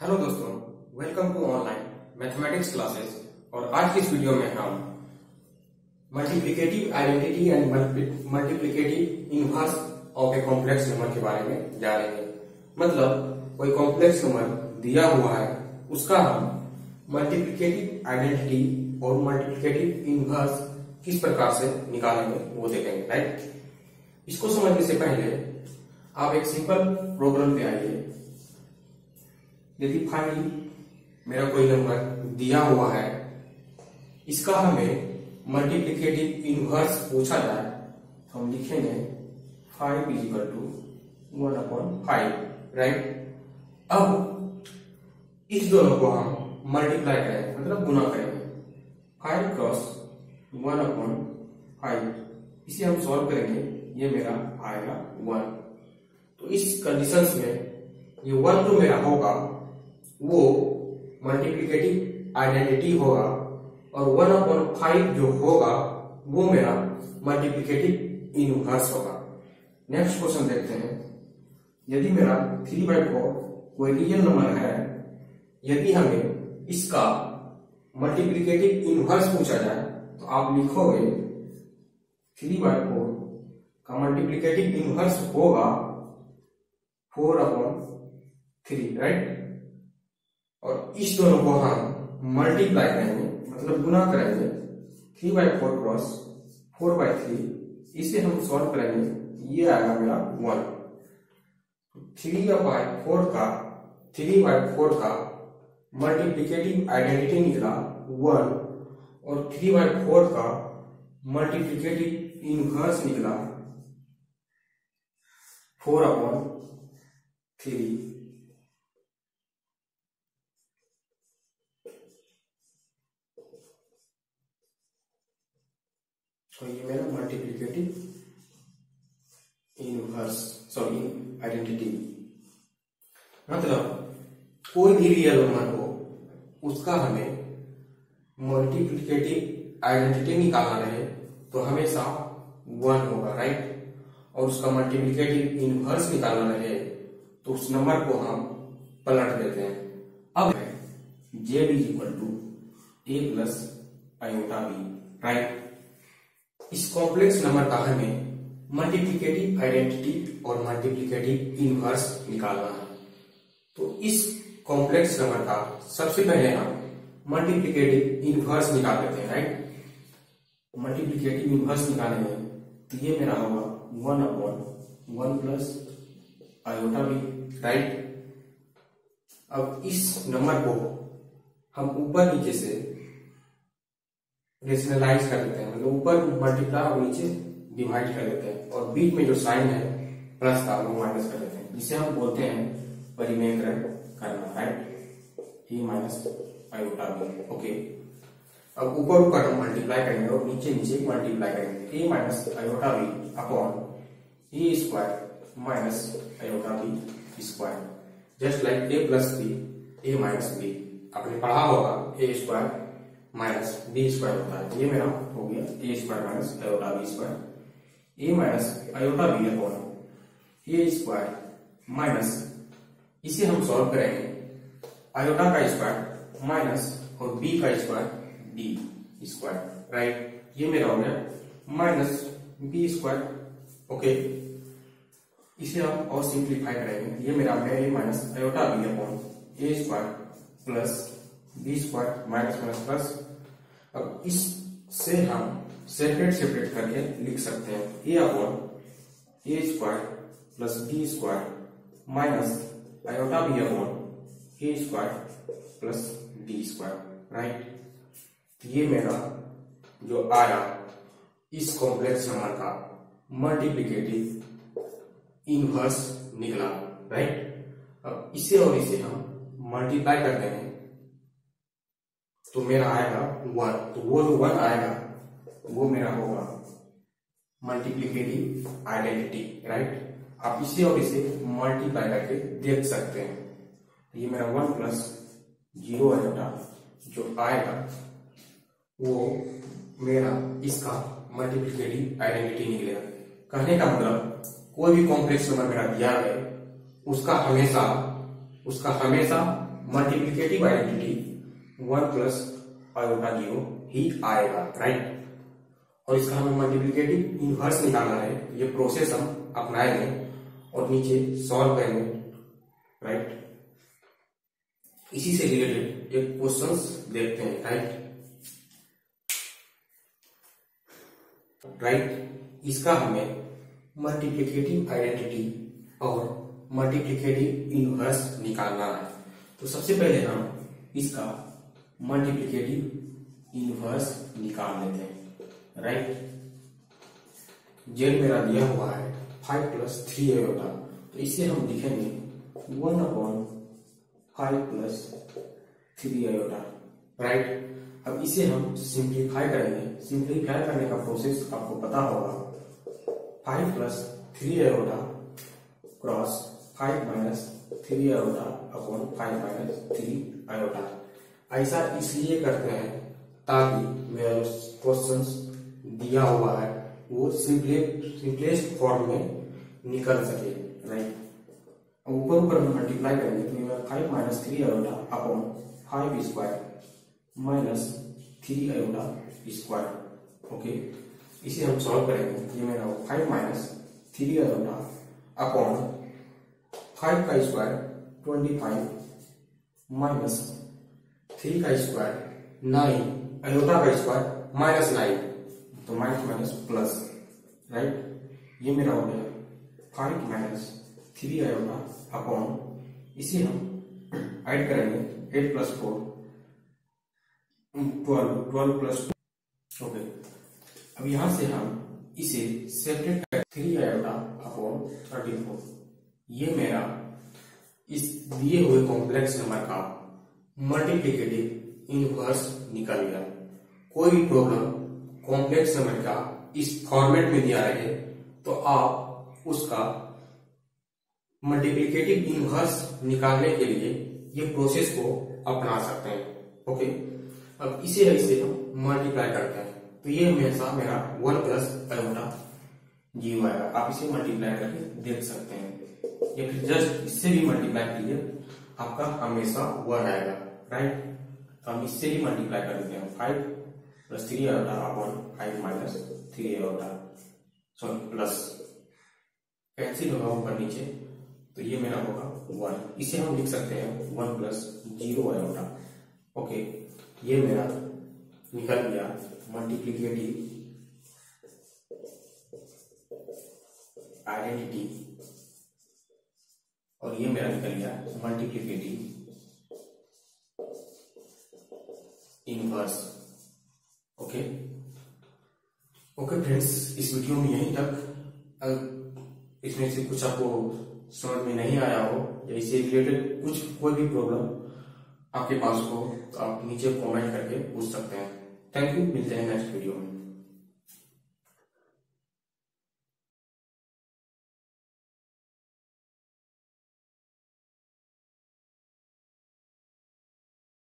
Hello दोस्तों welcome to online mathematics classes और आज की इस वीडियो में हम multiplicative identity and multiplicative inverse of a complex number के बारे में जानेंगे। मतलब कोई कॉम्प्लेक्स नंबर दिया हुआ है, उसका हम मल्टीप्लिकेटिव आइडेंटिटी और मल्टीप्लिकेटिव इनवर्स किस प्रकार से निकालेंगे, वो देखेंगे राइट इसको समझने से पहले आप एक सिंपल प्रोग्राम पे आइए। यदि फाइनली मेरा कोई नंबर दिया हुआ है। इसका हमें मल्टीप्लीकेटिव इनवर्स पूछा जाए तो हम लिखेंगे five is equal to one upon five right अब इस दोनों को हम मल्टीप्लाई करें मतलब गुना करेंगे five cross one upon five इसे हम सॉल्व करेंगे, ये मेरा आएगा वन तो इस कंडीशंस में ये वन जो मेरा होगा वो मल्टीप्लिकेटिव आइडेंटिटी होगा और वन अपॉन फाइव जो होगा, वो मेरा मल्टीप्लिकेटिव इनवर्स होगा। नेक्स्ट क्वेश्चन देखते हैं। यदि मेरा थ्री बाई फोर कोई रियल नंबर है, यदि हमें इसका मल्टीप्लीकेटिव इनवर्स पूछा जाए तो आप लिखोगे थ्री बाय फोर का मल्टीप्लीकेटिव इनवर्स होगा फोर अपॉन थ्री राइट और इस दोनों को हम मल्टीप्लाई करेंगे मतलब गुना करेंगे three by four cross four by three इसे हम सॉल्व करेंगे, ये आएगा मेरा वन थ्री बाई फोर का थ्री बाई फोर का मल्टीप्लीकेटिव आइडेंटिटी निकला वन और थ्री बाई फोर का मल्टीप्लीकेटिव इनवर्स निकला फोर अपॉन थ्री तो ये मेरा मल्टीप्लिकेटिव इनवर्स सॉरी आइडेंटिटी मतलब कोई भी रियल नंबर हो, उसका हमें मल्टीप्लीकेटिव आइडेंटिटी निकालना रहे तो हमेशा वन होगा राइट और उसका मल्टीप्लीकेटिव इनवर्स निकालना रहे तो उस नंबर को हम पलट देते हैं। अब Z is equal to A plus iota B right इस कॉम्प्लेक्स नंबर का हमें मल्टीप्लीकेटिव आइडेंटिटी और मल्टीप्लीकेटिव इनवर्स निकालना है। तो इस कॉम्प्लेक्स नंबर का सबसे पहले हम मल्टीप्लिकेटिव इनवर्स निकाल लेते हैं राइट मल्टीप्लिकेटिव इनवर्स निकालेंगे तो ये मेरा होगा one upon one plus iota B right अब इस नंबर को हम ऊपर नीचे से रेशनलाइज कर देते हैं। मतलब ऊपर मल्टीप्लाई और नीचे डिवाइड कर देते हैं और बीच में जो साइन है प्लस का वो माइनस कर देते हैं, जिसे हम बोलते हैं परिमेय करना right E minus iota B okay अब ऊपर ऊपर हम मल्टीप्लाई करेंगे और नीचे नीचे मल्टीप्लाई करेंगे। A minus iota B upon A square minus iota B square just like A plus B A minus B आपने पढ़ा होगा A square minus B square होता है। ये मेरा हो गया A square minus iota B square A minus iota B upon A square minus इसे हम सॉल्व करेंगे। आयोटा का स्क्वायर माइनस और बी का स्क्वायर बी स्क्वायर राइट ये मेरा हो गया माइनस बी स्क्वायर ओके इसे हम और सिंप्लीफाई करेंगे। ये मेरा है A minus iota B upon A square plus B square minus minus plus अब इससे हम सेपरेट सेपरेट करके लिख सकते हैं। A upon A square plus B square minus iota B upon A square plus B square right ये मेरा जो आया, इस कॉम्प्लेक्स नंबर का मल्टीप्लीकेटिव इनवर्स निकला राइट अब इसे और इसे हम मल्टीप्लाई कर देंगे। तो मेरा आएगा वन तो वो जो वन आएगा, वो मेरा होगा मल्टीप्लीकेटिव आइडेंटिटी राइट आप इसे और इसे मल्टीप्लाई करके देख सकते हैं। ये मेरा वन प्लस ज़ीरो आएगा जो आएगा, वो मेरा इसका मल्टीप्लीकेटिव आइडेंटिटी निकलेगा। कहने का मतलब कोई भी कॉम्प्लेक्स नंबर मेरा दिया है, उसका हमेशा उसका हमेशा multiplicative identity one plus iota zero ही आएगा राइट और इसका हमें मल्टीप्लीकेटिव इनवर्स निकालना है। ये प्रोसेस हम अपनाएँगे। और नीचे सॉल्व करेंगे राइट इसी से रिलेटेड एक क्वेश्चंस देखते हैं राइट राइट इसका हमें मल्टीप्लीकेटिव आइडेंटिटी और मल्टीप्लीकेटिव इनवर्स निकालना है। तो सबसे पहले हम इसका मल्टीप्लीकेटिव इनवर्स निकाल लेते हैं राइट जेड मेरा दिया हुआ है। फाइव प्लस थ्री होगा तो इसे हम लिखेंगे one upon five plus three iota right अब इसे हम सिंप्लीफाई करेंगे। सिंप्लीफाई करने का प्रोसेस आपको पता होगा। Five plus three iota cross five minus three iota upon five minus three iota ऐसा इसलिए करते हैं ताकि मेरा क्वेश्चन दिया हुआ है। वो सिंपले, सिंपलेस्ट फॉर्म में निकल सके राइट ऊपर ऊपर हम मल्टीप्लाई करेंगे तो मेरा five minus three iota upon five square minus three iota square okay इसे हम सॉल्व करेंगे, ये मेरा five minus three iota upon five का square twenty five minus three का स्क्वायर नाइन अयोटा का स्क्वायर माइनस नाइन तो माइनस माइनस प्लस राइट ये मेरा हो गया five minus three iota upon इसे हम ऐड करेंगे eight plus four twelve twelve plus okay अब यहाँ से हम इसे separate three iota upon thirty four ये मेरा इस दिए हुए कॉम्प्लेक्स नंबर का मल्टीप्लीकेटिव इनवर्स निकल गया। कोई प्रॉब्लम कॉम्प्लेक्स नंबर का इस फॉर्मेट में दिया रहे तो आप उसका मल्टीप्लीकेटिव इनवर्स निकालने के लिए ये प्रोसेस को अपना सकते हैं। ओके अब इसे इसे हम मल्टीप्लाई करते हैं। तो ये हमेशा मेरा वन प्लस अलोटा ज़ीरो आएगा आप इसे मल्टीप्लाई करके देख सकते हैं। या फिर जस्ट इससे भी मल्टीप्लाई कीजिए, आपका हमेशा वन आएगा। राइट तो हम इससे ही मल्टीप्लाई कर देते हैं। Five plus three iota upon five minus three iota sorry plus cancel होगा ऊपर नीचे तो ये मेरा होगा वन इसे हम लिख सकते हैं one plus zero iota okay ये मेरा निकल गया मल्टीप्लीकेटिव आइडेंटिटी और ये मेरा निकल गया multiplicative inverse okay okay friends इस वीडियो में यहीं तक। इसमें से कुछ आपको समझ में नहीं आया हो या इससे रिलेटेड कुछ कोई भी प्रॉब्लम आपके पास हो तो आप नीचे कमेंट करके पूछ सकते हैं। थैंक यू मिलते हैं नेक्स्ट वीडियो में।